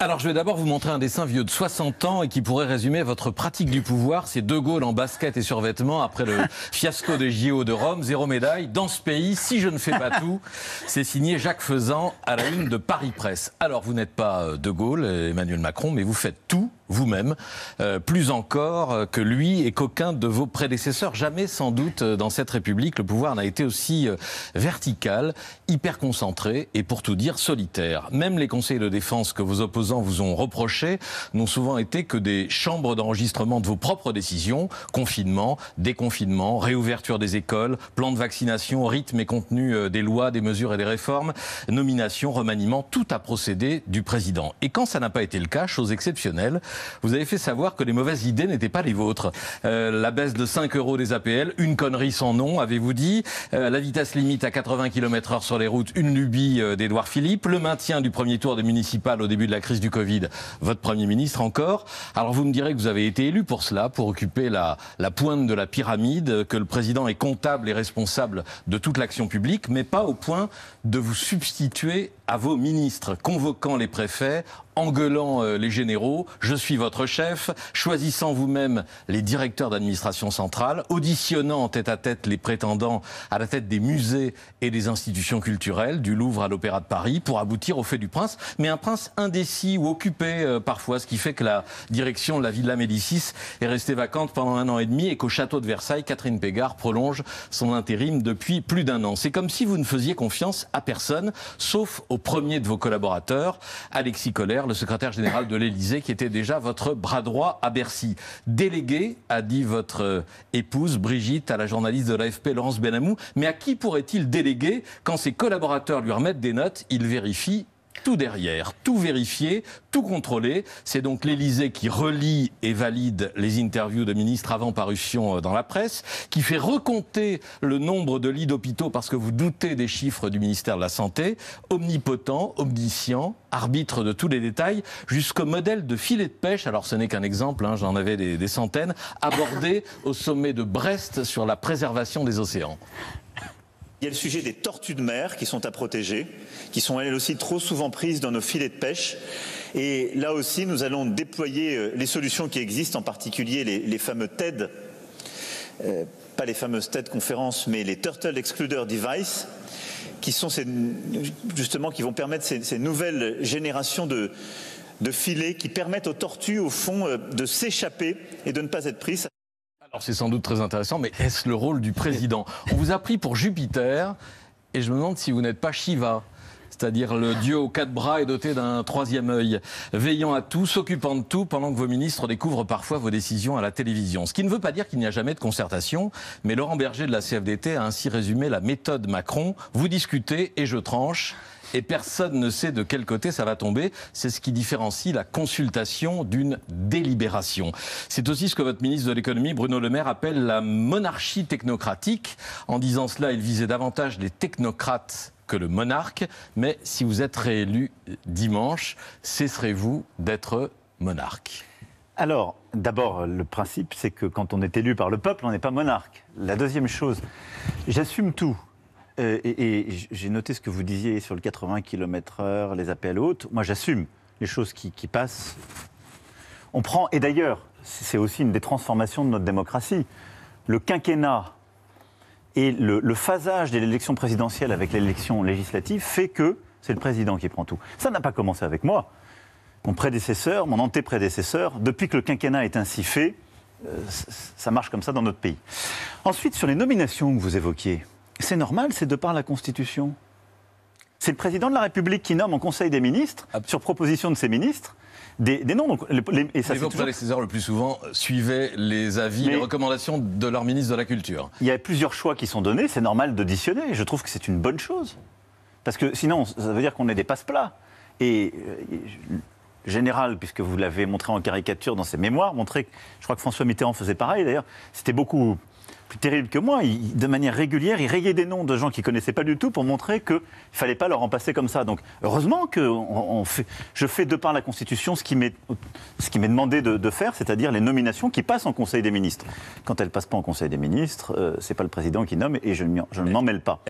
Alors, je vais d'abord vous montrer un dessin vieux de 60 ans et qui pourrait résumer votre pratique du pouvoir. C'est De Gaulle en basket et survêtement après le fiasco des JO de Rome, zéro médaille. Dans ce pays, si je ne fais pas tout, c'est signé Jacques Faisan à la une de Paris Presse. Alors, vous n'êtes pas euh, De Gaulle, Emmanuel Macron, mais vous faites tout vous-même, euh, plus encore que lui et qu'aucun de vos prédécesseurs. Jamais, sans doute, dans cette République, le pouvoir n'a été aussi euh, vertical, hyper concentré et, pour tout dire, solitaire. Même les conseils de défense que vos opposants vous ont reprochés n'ont souvent été que des chambres d'enregistrement de vos propres décisions, confinement, déconfinement, réouverture des écoles, plan de vaccination, rythme et contenu euh, des lois, des mesures et des réformes, nomination, remaniement, tout a procédé du président. Et quand ça n'a pas été le cas, chose exceptionnelle, vous avez fait savoir que les mauvaises idées n'étaient pas les vôtres. Euh, la baisse de 5 euros des APL, une connerie sans nom, avez-vous dit. Euh, la vitesse limite à 80 km h sur les routes, une lubie euh, d'Edouard Philippe. Le maintien du premier tour des municipales au début de la crise du Covid, votre Premier ministre encore. Alors vous me direz que vous avez été élu pour cela, pour occuper la, la pointe de la pyramide, que le président est comptable et responsable de toute l'action publique, mais pas au point de vous substituer à vos ministres, convoquant les préfets, engueulant les généraux, je suis votre chef, choisissant vous-même les directeurs d'administration centrale, auditionnant en tête à tête les prétendants à la tête des musées et des institutions culturelles, du Louvre à l'Opéra de Paris, pour aboutir au fait du prince, mais un prince indécis ou occupé euh, parfois, ce qui fait que la direction de la Villa Médicis est restée vacante pendant un an et demi et qu'au château de Versailles, Catherine Pégard prolonge son intérim depuis plus d'un an. C'est comme si vous ne faisiez confiance à personne, sauf au premier de vos collaborateurs, Alexis Collère, le secrétaire général de l'Élysée, qui était déjà votre bras droit à Bercy. Délégué, a dit votre épouse Brigitte à la journaliste de l'AFP Laurence Benamou, mais à qui pourrait-il déléguer quand ses collaborateurs lui remettent des notes? Il vérifie tout derrière, tout vérifié, tout contrôlé. C'est donc l'Élysée qui relie et valide les interviews de ministres avant parution euh, dans la presse, qui fait recompter le nombre de lits d'hôpitaux parce que vous doutez des chiffres du ministère de la Santé, omnipotent, omniscient, arbitre de tous les détails, jusqu'au modèle de filet de pêche, alors ce n'est qu'un exemple, hein, j'en avais des, des centaines, abordé au sommet de Brest sur la préservation des océans. Il y a le sujet des tortues de mer qui sont à protéger, qui sont elles aussi trop souvent prises dans nos filets de pêche. Et là aussi, nous allons déployer euh, les solutions qui existent, en particulier les, fameux TED, euh, pas les fameuses TED conférences, mais les Turtle Excluder Device, qui sont justement qui vont permettre ces, nouvelles générations de, de filets qui permettent aux tortues, au fond, euh, de s'échapper et de ne pas être prises. C'est sans doute très intéressant, mais est-ce le rôle du président? On vous a pris pour Jupiter, et je me demande si vous n'êtes pas Shiva c'est-à-dire le dieu aux quatre bras et doté d'un troisième œil, veillant à tout, s'occupant de tout, pendant que vos ministres découvrent parfois vos décisions à la télévision. Ce qui ne veut pas dire qu'il n'y a jamais de concertation, mais Laurent Berger de la CFDT a ainsi résumé la méthode Macron. Vous discutez et je tranche et personne ne sait de quel côté ça va tomber. C'est ce qui différencie la consultation d'une délibération. C'est aussi ce que votre ministre de l'économie, Bruno Le Maire, appelle la monarchie technocratique. En disant cela, il visait davantage les technocrates que le monarque. Mais si vous êtes réélu dimanche, cesserez-vous d'être monarque? Alors, d'abord, le principe, c'est que quand on est élu par le peuple, on n'est pas monarque. La deuxième chose, j'assume tout. Euh, et, j'ai noté ce que vous disiez sur le 80 km/h, les appels hautes. Moi, j'assume les choses qui, qui, passent. On prend, et d'ailleurs, c'est aussi une des transformations de notre démocratie. Le quinquennat et le, le phasage de l'élection présidentielle avec l'élection législative fait que c'est le président qui prend tout. Ça n'a pas commencé avec moi. Mon prédécesseur, mon antéprédécesseur, depuis que le quinquennat est ainsi fait, euh, ça marche comme ça dans notre pays. Ensuite, sur les nominations que vous évoquiez, c'est normal, c'est de par la Constitution. C'est le président de la République qui nomme en Conseil des ministres, sur proposition de ses ministres, des, des noms. Donc, les, et ça, les prédécesseurs, le plus souvent, suivaient les avis, Mais les recommandations de leur ministre de la Culture. Il y a plusieurs choix qui sont donnés, c'est normal d'auditionner. Je trouve que c'est une bonne chose. Parce que sinon, ça veut dire qu'on est des passe-plats. Et euh, général, puisque vous l'avez montré en caricature dans ses mémoires, que je crois que François Mitterrand faisait pareil d'ailleurs. C'était beaucoup plus terrible que moi. Il, de manière régulière, il rayait des noms de gens qu'il connaissait pas du tout pour montrer qu'il ne fallait pas leur en passer comme ça. Donc heureusement que on, on fait, je fais de par la Constitution ce qui m'est demandé de, de faire, c'est-à-dire les nominations qui passent en Conseil des ministres. Quand elles passent pas en Conseil des ministres, euh, c'est pas le président qui nomme et je, je ne m'en mêle pas.